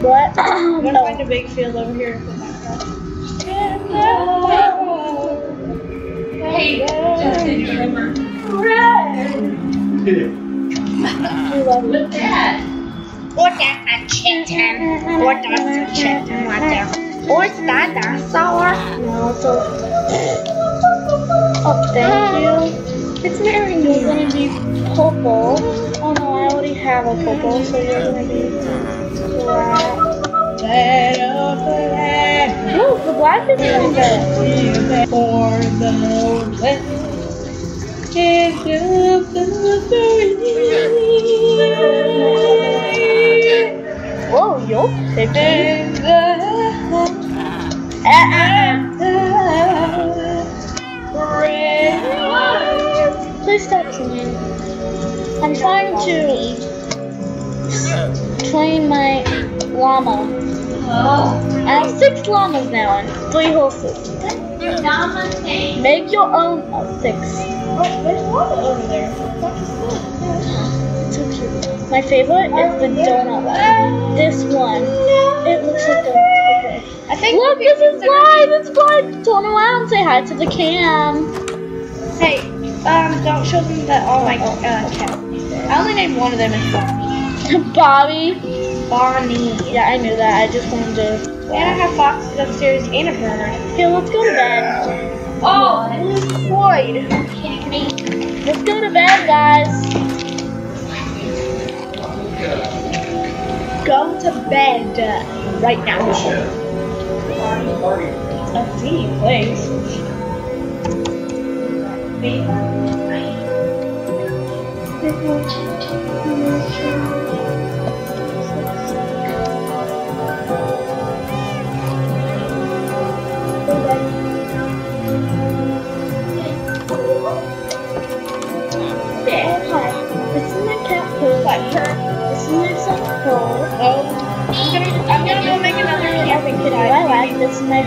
What? I'm gonna no. find a big field over here to put my car. Hey, Justin, you remember? We love you. What's that? What does a chicken? What does a chicken want there? What's that dinosaur? No, it's a. Oh, thank you. It's very You're gonna be purple. Oh no, I already have a purple, so you're gonna be Ooh, the black is even better. for the west. It's the Whoa. And Please stop singing. I'm trying to train my llama. Oh, I have six llamas now and three horses. llama. Make your own oh, six. Oh, there's one over there. It's so cute. My favorite is the donut one. This one. It looks like a. Okay. I think Look, this is live. It's live. Turn around. Say hi to the cam. Hey, um, don't show them that all my uh, cats. I only named one of them as Bonnie. Bobby. Bonnie. Yeah, I knew that. I just wanted to. And I have foxes upstairs and a bird. Okay, let's go to bed. Oh, Floyd. kidding me? Let's go to bed, guys. Go to bed uh, right now. A seedy place. Hi.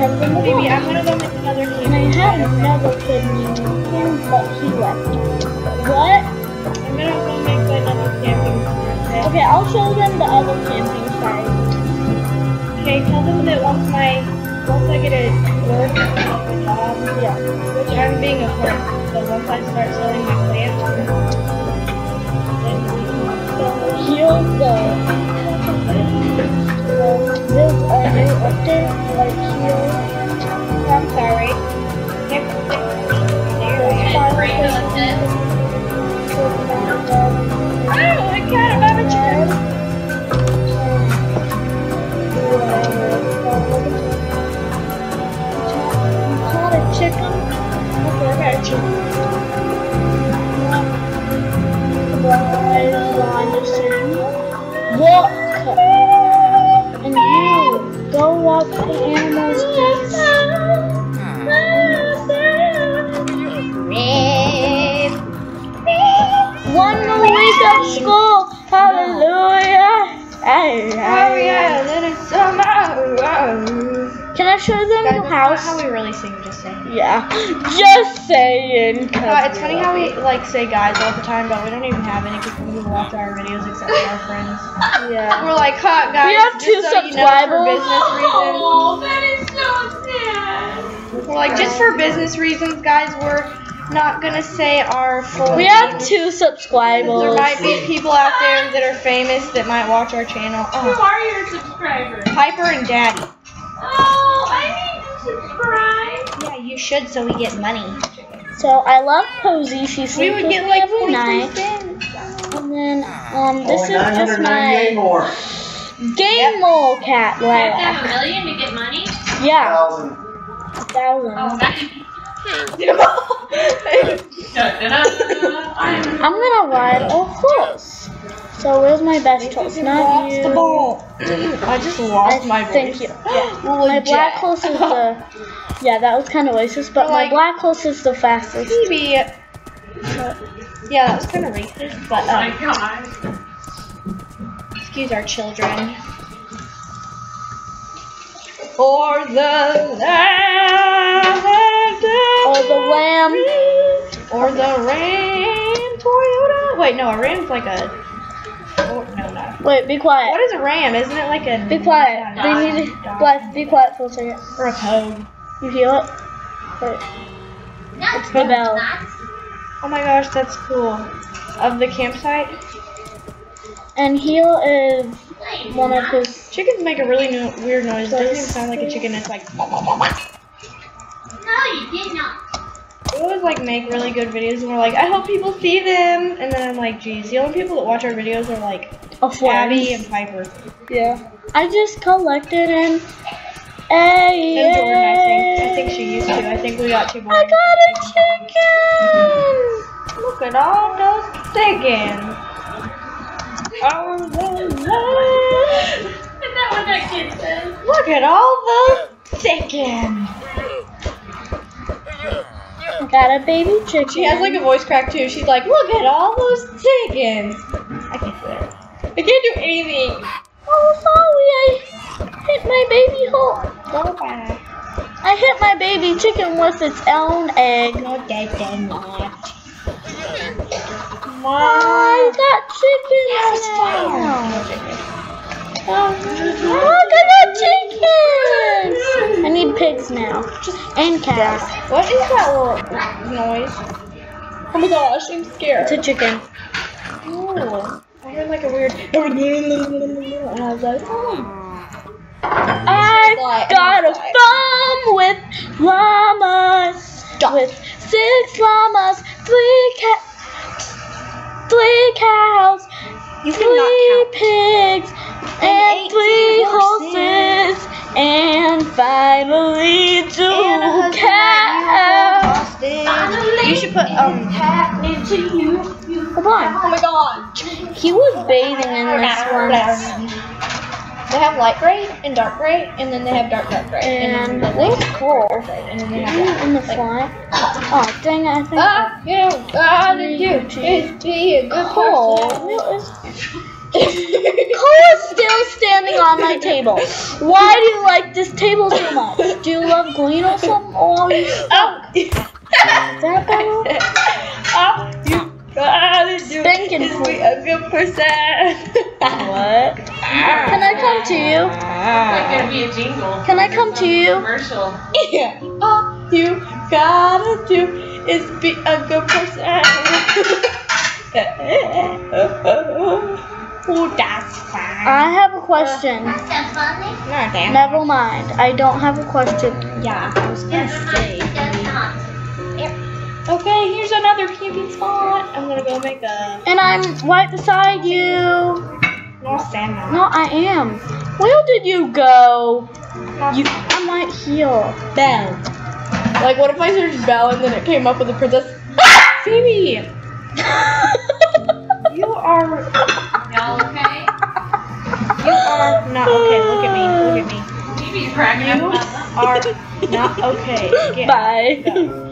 Husband Maybe I'm gonna go make another And I camping had another kid named him, but he left. What? I'm gonna go make another camping site. Okay, I'll show them the other camping site. Okay, tell them that once my, once I get a work, a job, Yeah. which I'm being a clerk, so once I start selling it. More week school. Hallelujah. Hey, Oh hey. yeah, then it's summer. Can I show them Guys, the house? how we really sing, just saying. Yeah, just saying. Uh, it's funny how we like say guys all the time, but we don't even have any people who watch our videos except for our friends. Yeah. We're like, huh, guys. We have just two so you know, subscribers. for business reasons. Oh, that is so sad. We're like, just for business reasons, guys. We're not gonna say our full. We have names. two subscribers. There might be people out there that are famous that might watch our channel. Who Oh, are your subscribers? Piper and Daddy. Oh, I need to subscribe. Yeah, you should, so we get money. So I love Posy. She sleeps We would get like every 43 night. cents. And then um, this Only is just 998 my more. game mole cat. You have to have a million to get money? Yeah, A Thousand. a thousand. Oh, that. I'm I'm gonna ride a horse. So where's my best horse? Not you. the ball. I just lost I my thank you. Yeah. My black horse is the. Yeah, that was kind of racist, but my black horse is the fastest. Maybe. Yeah, that was kind of racist, but Oh my um, god. excuse our children. For the land Or the lamb. or the Ram Toyota. Wait, no, a Ram's like a. Oh, no, not a Wait, be quiet. What is a ram? Isn't it like a Be quiet. dog? They need to. Dog. Bless, be quiet for a second. or a pug? You hear it? Wait. It's the bell. Oh my gosh, that's cool. Of the campsite, And heel is one of his. chickens make a really no- weird noise. It doesn't even sound like a chicken. It's like No, you did not. We always like make really good videos, and we're like, I hope people see them. And then I'm like, geez, the only people that watch our videos are like A friend. Abby and Piper. Yeah. I just collected and. Hey, And Jordan, I think. I think she used to. I think we got two more. I boys. got a chicken! Look at all those chickens. Oh, Is that what that kid says? look at all those chickens. Got a baby chicken. She has like a voice crack too. She's like, look at all those chickens. I can't do it. I can't do anything. Oh, sorry, I hit my baby hole. Go back. I hit my baby chicken with its own egg. No, that did not. I got chickens now. Look oh, at the chickens! I need pigs now. And cows. What is that little noise? Oh my gosh, I'm scared. It's a chicken. Ooh, I heard like a weird. And I was like, oh. I got a farm with llamas. With six llamas, three cat, three cows, You three pigs, and, 18 three horses. horses, and finally two And a husband cows. that you You should put um. happening to you. Come on. Oh my god. He was bathing in this one. They have light gray and dark gray, and then they have dark dark gray. And then it cool. and then they have. In the front. Oh, dang it, I think. Ah, you gotta do is be a good Cole. person. It is still standing on my table. Why do you like this table so much? Do you love green or something? Or are you Oh. Is that better? oh, you gotta do Stinking is be a good person. What? Can I come to you? Like gonna be a jingle. Can I come to you? Commercial. Yeah. All you gotta do is be a good person. oh, that's fine. I have a question. That's funny. no, damn. Never mind. I don't have a question. Yeah, I was gonna say. Does. Okay, here's another camping spot. I'm gonna go make a And I'm right beside you. no salmon. No, I am. Where did you go? You, I'm right here. Bell. Like, what if I searched Bell and then it came up with a princess? Phoebe, you are Y'all okay? you are not okay. Look at me. Look at me. Phoebe's cracking You are not okay. Get Bye.